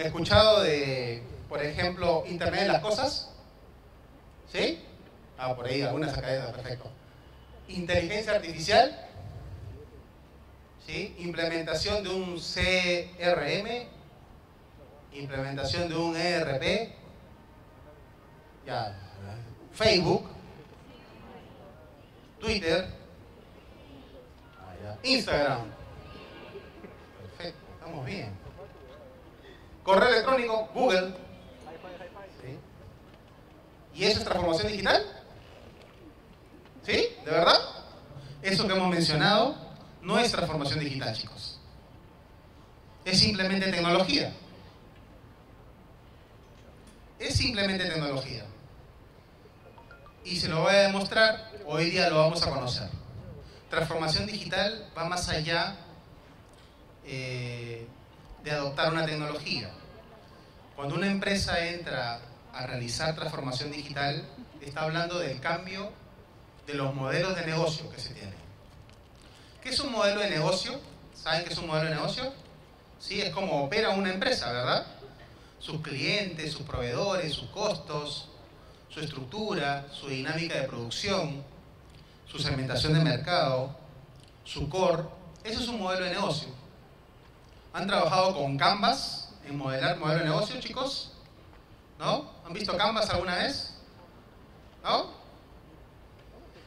escuchado de, por ejemplo, Internet de las Cosas? ¿Sí? Ah, por ahí algunas acá, perfecto. Inteligencia artificial. ¿Sí? Implementación de un CRM. Implementación de un ERP. Ya. Facebook. Twitter. Ah, Instagram. Perfecto, estamos bien. Correo electrónico, Google. ¿Y eso es transformación digital? ¿Sí? ¿De verdad? Eso que hemos mencionado no es transformación digital, chicos. Es simplemente tecnología. Es simplemente tecnología. Y se lo voy a demostrar, hoy día lo vamos a conocer. Transformación digital va más allá eh, de adoptar una tecnología. Cuando una empresa entra a realizar transformación digital, está hablando del cambio de los modelos de negocio que se tienen. ¿Qué es un modelo de negocio? ¿Saben qué es un modelo de negocio? Sí, es como opera una empresa, ¿verdad? Sus clientes, sus proveedores, sus costos, su estructura, su dinámica de producción, su segmentación de mercado, su core. Eso es un modelo de negocio. ¿Han trabajado con Canvas en modelar modelo de negocio, chicos? ¿No? ¿Han visto Canvas alguna vez? ¿No?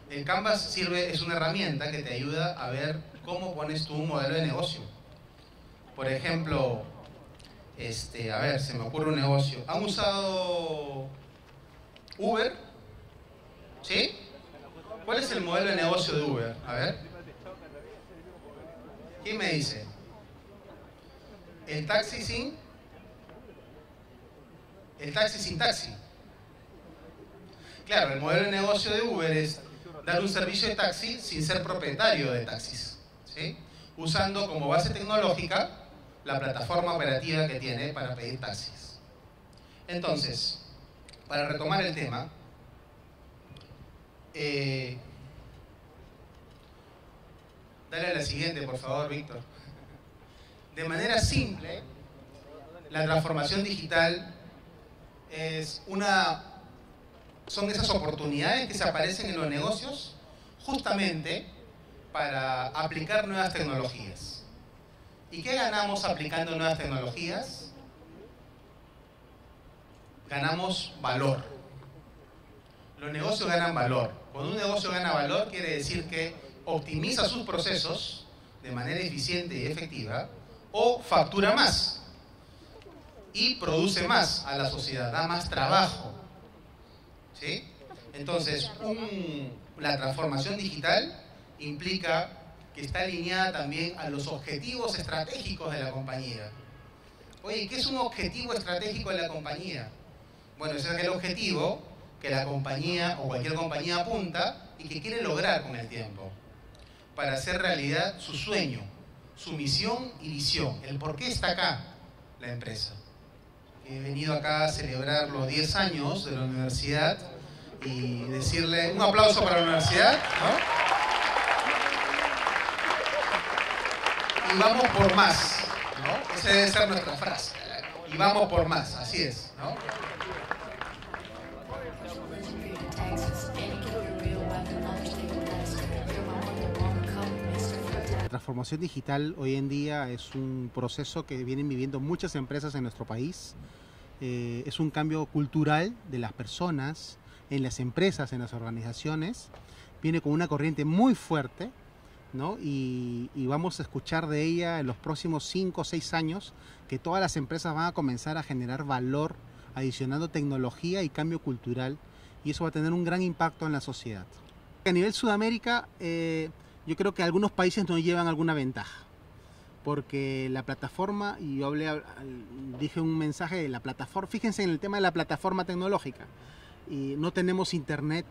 El Canvas sirve, es una herramienta que te ayuda a ver cómo pones tú un modelo de negocio. Por ejemplo, este, a ver, se me ocurre un negocio. ¿Han usado Uber? ¿Sí? ¿Cuál es el modelo de negocio de Uber? A ver. ¿Quién me dice? El taxi sin. El taxi sin taxi. Claro, el modelo de negocio de Uber es dar un servicio de taxi sin ser propietario de taxis. ¿sí? Usando como base tecnológica la plataforma operativa que tiene para pedir taxis. Entonces, para retomar el tema, eh, dale a la siguiente, por favor, Víctor. De manera simple, la transformación digital es una, son esas oportunidades que se aparecen en los negocios justamente para aplicar nuevas tecnologías. ¿Y qué ganamos aplicando nuevas tecnologías? Ganamos valor. Los negocios ganan valor. Cuando un negocio gana valor quiere decir que optimiza sus procesos de manera eficiente y efectiva o factura más y produce más a la sociedad, da más trabajo. ¿Sí? Entonces, la transformación digital implica que está alineada también a los objetivos estratégicos de la compañía. Oye, ¿qué es un objetivo estratégico de la compañía? Bueno, es el objetivo que la compañía o cualquier compañía apunta y que quiere lograr con el tiempo para hacer realidad su sueño, su misión y visión, el por qué está acá la empresa. He venido acá a celebrar los 10 años de la universidad y decirle un aplauso para la universidad. Y vamos por más. ¿no? Esa debe ser nuestra frase. Y vamos por más, así es. ¿no? Transformación digital hoy en día es un proceso que vienen viviendo muchas empresas en nuestro país. Eh, es un cambio cultural de las personas, en las empresas, en las organizaciones. Viene con una corriente muy fuerte ¿no? y, y vamos a escuchar de ella en los próximos 5 o 6 años que todas las empresas van a comenzar a generar valor adicionando tecnología y cambio cultural y eso va a tener un gran impacto en la sociedad. A nivel Sudamérica, eh, yo creo que algunos países nos llevan alguna ventaja. Porque la plataforma, y yo hablé, dije un mensaje de la plataforma, fíjense en el tema de la plataforma tecnológica. Y no tenemos internet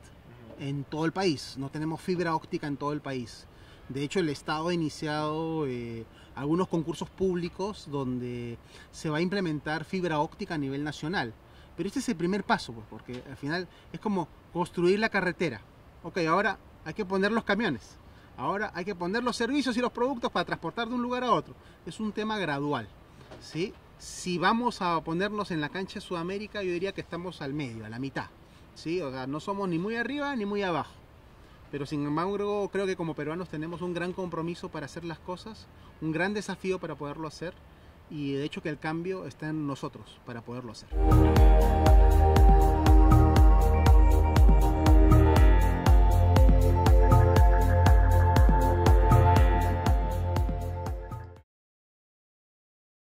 en todo el país, no tenemos fibra óptica en todo el país. De hecho, el Estado ha iniciado eh, algunos concursos públicos donde se va a implementar fibra óptica a nivel nacional. Pero este es el primer paso, pues, porque al final es como construir la carretera. Ok, ahora hay que poner los camiones. Ahora hay que poner los servicios y los productos para transportar de un lugar a otro. Es un tema gradual. ¿sí? Si vamos a ponernos en la cancha de Sudamérica, yo diría que estamos al medio, a la mitad. ¿sí? O sea, no somos ni muy arriba ni muy abajo. Pero sin embargo, creo que como peruanos tenemos un gran compromiso para hacer las cosas, un gran desafío para poderlo hacer y de hecho que el cambio está en nosotros para poderlo hacer.